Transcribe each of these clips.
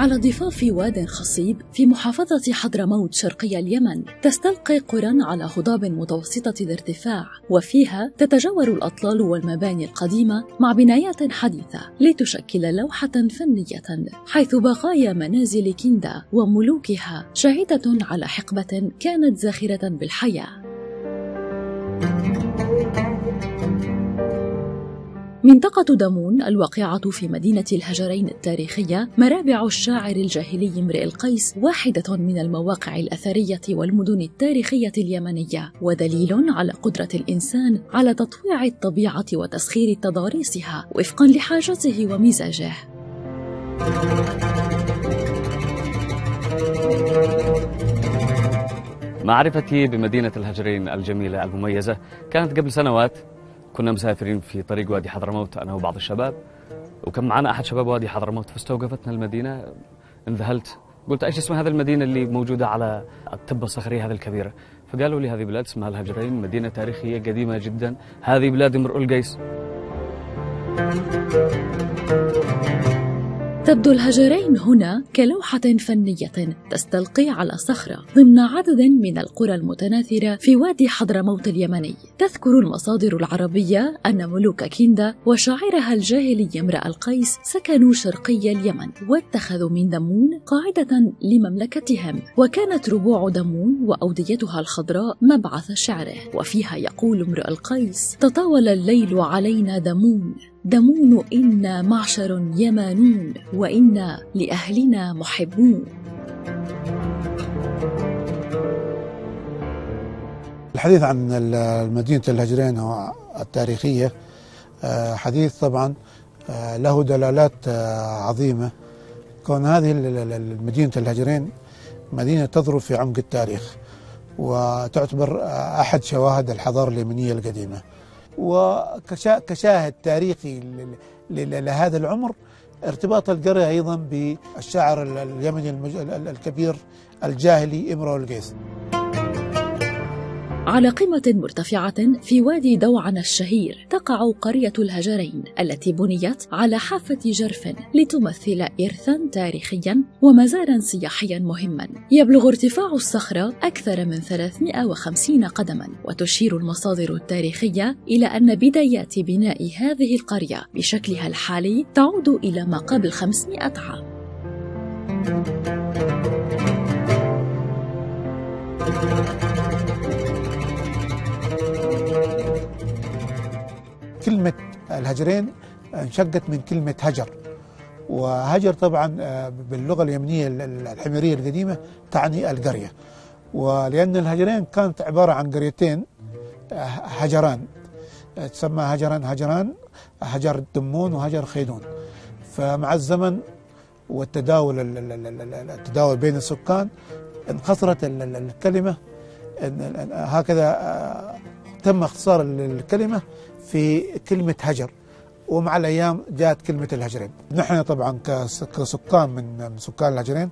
على ضفاف واد خصيب في محافظة حضرموت شرقي اليمن تستلقي قرى على هضاب متوسطة الارتفاع وفيها تتجاور الأطلال والمباني القديمة مع بنايات حديثة لتشكل لوحة فنية حيث بقايا منازل كندا وملوكها شاهدة على حقبة كانت زاخرة بالحياة. منطقة دمون الواقعة في مدينة الهجرين التاريخية مرابع الشاعر الجاهلي امرئ القيس واحدة من المواقع الأثرية والمدن التاريخية اليمنية ودليل على قدرة الإنسان على تطويع الطبيعة وتسخير تضاريسها وفقا لحاجته ومزاجه. معرفتي بمدينة الهجرين الجميلة المميزة كانت قبل سنوات كنا مسافرين في طريق وادي حضرموت أنا وبعض الشباب. وكان معنا أحد شباب وادي حضرموت فاستوقفتنا المدينة انذهلت. قلت إيش اسم هذه المدينة اللي موجودة على التبه الصخريه هذه الكبيرة؟ فقالوا لي هذه بلاد اسمها الهجرين مدينة تاريخية قديمة جدا. هذه بلاد امرؤ القيس. تبدو الهجرين هنا كلوحة فنية تستلقي على صخرة ضمن عدد من القرى المتناثرة في وادي حضرموت اليمني. تذكر المصادر العربية أن ملوك كندا وشاعرها الجاهلي امرأ القيس سكنوا شرقي اليمن واتخذوا من دمون قاعدة لمملكتهم وكانت ربوع دمون وأوديتها الخضراء مبعث شعره. وفيها يقول امرؤ القيس تطاول الليل علينا دمون. دمون إنا معشر يمانون وإنا لأهلنا محبون. الحديث عن مدينة الهجرين التاريخية حديث طبعا له دلالات عظيمة. كون هذه المدينة الهجرين مدينة تضرب في عمق التاريخ وتعتبر أحد شواهد الحضارة اليمنية القديمة. وكشاهد تاريخي لهذا العمر ارتباط القرية أيضا بالشاعر اليمني الكبير الجاهلي إمرؤ القيس. على قمة مرتفعة في وادي دوعن الشهير تقع قرية الهجرين التي بنيت على حافة جرف لتمثل إرثا تاريخيا ومزارا سياحيا مهما. يبلغ ارتفاع الصخرة أكثر من 350 قدما وتشير المصادر التاريخية إلى أن بدايات بناء هذه القرية بشكلها الحالي تعود إلى ما قبل 500 عام. كلمة الهجرين انشقت من كلمة هجر. وهجر طبعا باللغة اليمنية الحميرية القديمة تعني القرية. ولأن الهجرين كانت عبارة عن قريتين هجران. تسمى هجران هجران هجر دمون وهجر خيدون. فمع الزمن والتداول التداول بين السكان انخسرت الكلمة. هكذا تم اختصار الكلمة في كلمة هجر ومع الأيام جاءت كلمة الهجرين. نحن طبعا كسكان من سكان الهجرين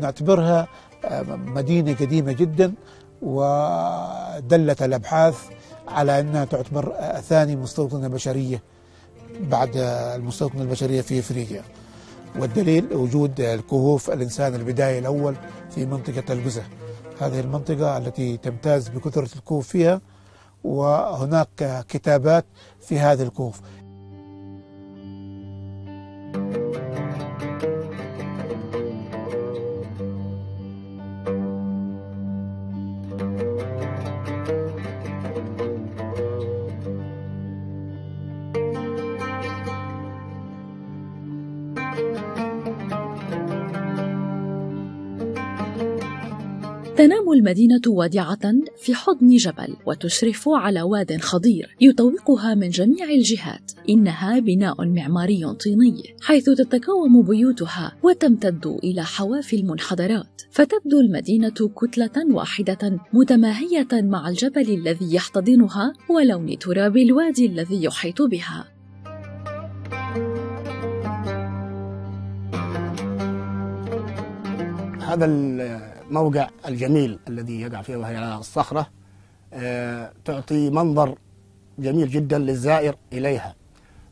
نعتبرها مدينة قديمة جدا ودلت الأبحاث على أنها تعتبر ثاني مستوطنة بشرية بعد المستوطنة البشرية في إفريقيا. والدليل وجود الكهوف الإنسان البداية الأول في منطقة الجزة. هذه المنطقة التي تمتاز بكثرة الكهوف فيها وهناك كتابات في هذه الكهوف. تنام المدينة وادعة في حضن جبل وتشرف على واد خضير يطوقها من جميع الجهات. إنها بناء معماري طيني حيث تتكوم بيوتها وتمتد إلى حواف المنحدرات. فتبدو المدينة كتلة واحدة متماهية مع الجبل الذي يحتضنها ولون تراب الوادي الذي يحيط بها. هذا الموقع الجميل الذي يقع فيه وهي على الصخرة آه، تعطي منظر جميل جدا للزائر إليها.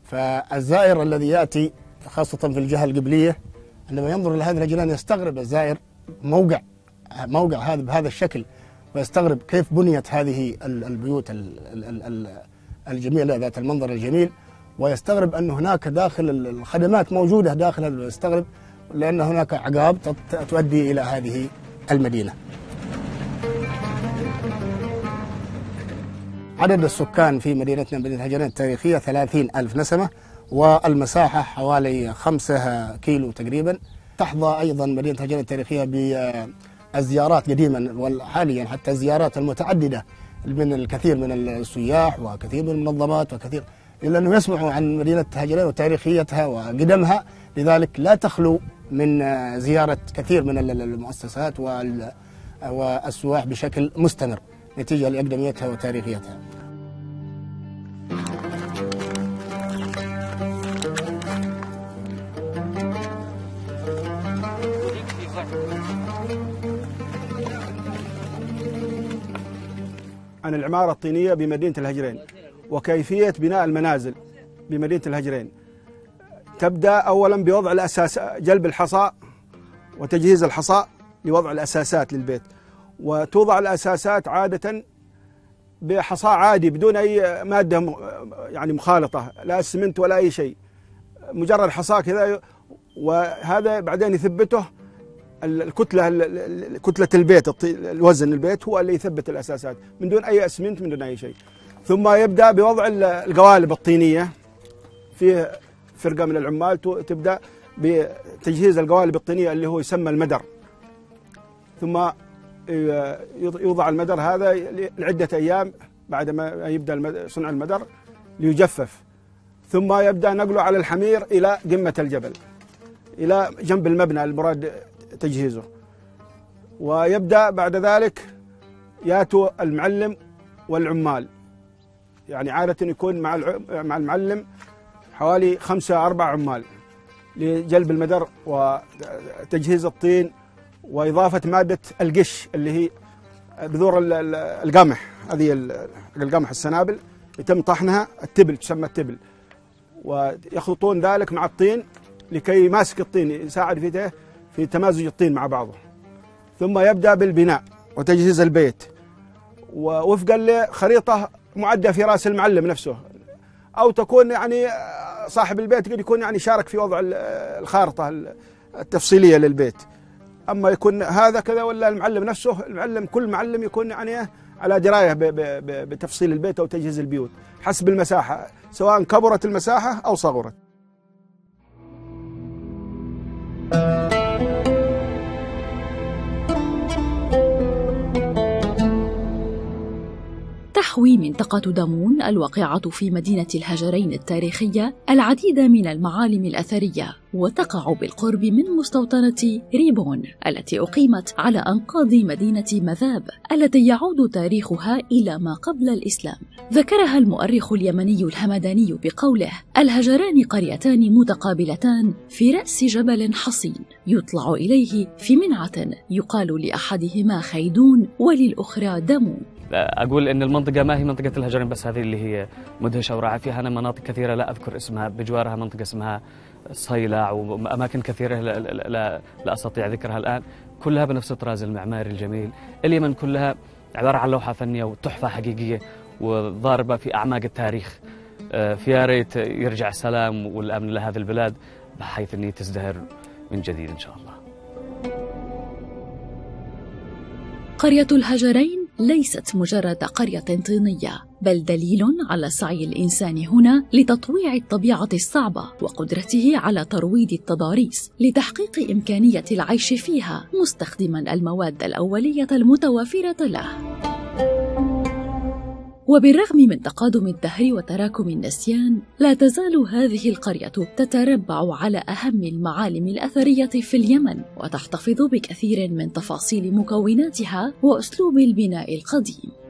فالزائر الذي يأتي خاصة في الجهة القبلية عندما ينظر إلى هذه الهجران يستغرب الزائر موقع موقع هذا بهذا الشكل ويستغرب كيف بنيت هذه البيوت الجميلة ذات المنظر الجميل ويستغرب أن هناك داخل الخدمات موجودة داخل يستغرب لأن هناك عقاب تؤدي إلى هذه المدينة. عدد السكان في مدينتنا مدينة هجرين التاريخية ثلاثين ألف نسمة والمساحة حوالي خمسة كيلو تقريبا. تحظى أيضا مدينة هجرين التاريخية بالزيارات قديما وحاليا حتى الزيارات المتعددة من الكثير من السياح وكثير من المنظمات وكثير إلا أنهم يسمعوا عن مدينة هجرين وتاريخيتها وقدمها. لذلك لا تخلو من زيارة كثير من المؤسسات والسواح بشكل مستمر نتيجة لأقدميتها وتاريخيتها. عن العمارة الطينية بمدينة الهجرين. وكيفية بناء المنازل بمدينة الهجرين. تبدأ أولا بوضع الأساس جلب الحصى وتجهيز الحصى لوضع الأساسات للبيت. وتوضع الأساسات عادة بحصى عادي بدون أي مادة يعني مخالطة لا اسمنت ولا أي شيء. مجرد حصى كذا وهذا بعدين يثبته الكتلة كتلة البيت الوزن البيت هو اللي يثبت الأساسات من دون أي أسمنت من دون أي شيء. ثم يبدأ بوضع القوالب الطينية. في فرقة من العمال تبدأ بتجهيز القوالب الطينية اللي هو يسمى المدر. ثم يوضع المدر هذا لعدة أيام بعد ما يبدأ صنع المدر ليجفف. ثم يبدأ نقله على الحمير إلى قمة الجبل إلى جنب المبنى المراد تجهيزه. ويبدأ بعد ذلك ياتوا المعلم والعمال. يعني عادة يكون مع مع المعلم حوالي خمسة أربع عمال لجلب المدر وتجهيز الطين وإضافة مادة القش اللي هي بذور القمح هذه القمح السنابل يتم طحنها التبل تسمى التبل. ويخلطون ذلك مع الطين لكي يماسك الطين يساعد في في تمازج الطين مع بعضه. ثم يبدأ بالبناء وتجهيز البيت. ووفقا لخريطة معدة في رأس المعلم نفسه. أو تكون يعني صاحب البيت قد يكون يعني شارك في وضع الخارطة التفصيلية للبيت. أما يكون هذا كذا ولا المعلم نفسه المعلم كل معلم يكون يعني على دراية بتفصيل البيت أو تجهيز البيوت حسب المساحة سواء كبرت المساحة أو صغرت. تحوي منطقة دامون الواقعة في مدينة الهجرين التاريخية العديد من المعالم الأثرية وتقع بالقرب من مستوطنة ريبون التي أقيمت على أنقاض مدينة مذاب التي يعود تاريخها إلى ما قبل الإسلام. ذكرها المؤرخ اليمني الهمداني بقوله الهجران قريتان متقابلتان في رأس جبل حصين يطلع إليه في منعة يقال لأحدهما خيدون وللأخرى دمون أقول إن المنطقة ما هي منطقة الهجرين بس هذه اللي هي مدهشة ورائعه فيها أنا مناطق كثيرة لا أذكر اسمها بجوارها منطقة اسمها صيلع وأماكن كثيرة لا, لا, لا أستطيع ذكرها الآن. كلها بنفس الطراز المعماري الجميل. اليمن كلها عبارة عن لوحة فنية وتحفة حقيقية وضاربة في أعماق التاريخ. آه، فيا ريت يرجع السلام والأمن لهذه البلاد بحيث إني تزدهر من جديد إن شاء الله. قرية الهجرين ليست مجرد قرية طينية بل دليل على سعي الإنسان هنا لتطويع الطبيعة الصعبة وقدرته على ترويض التضاريس لتحقيق إمكانية العيش فيها مستخدما المواد الأولية المتوافرة له. وبالرغم من تقادم الدهر وتراكم النسيان لا تزال هذه القرية تتربع على أهم المعالم الأثرية في اليمن وتحتفظ بكثير من تفاصيل مكوناتها وأسلوب البناء القديم.